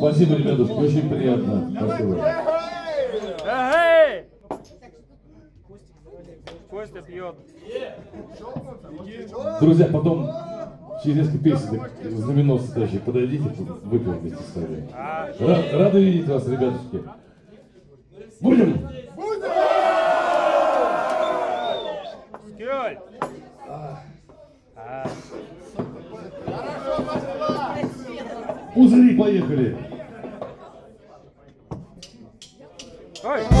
Спасибо, ребятушки, очень приятно. Спасибо. Друзья, потом через несколько песен знаменосцы даже подойдите, выпьем вместе с вами. Рад, рады видеть вас, ребятушки. Будем! Будем! Пузыри поехали! All right.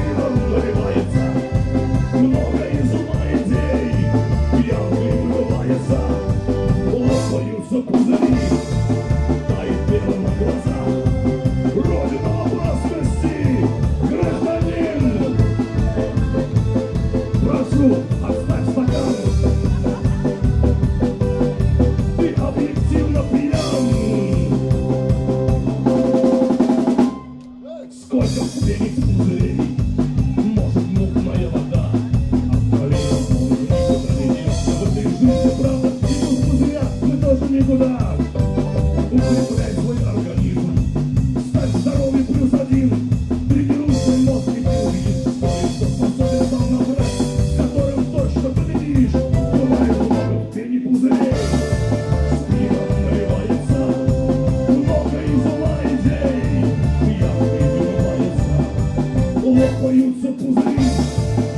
Brasil. Eu recolho, é o sucuzinho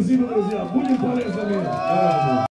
Brasil, Brasil. Muito importante mesmo.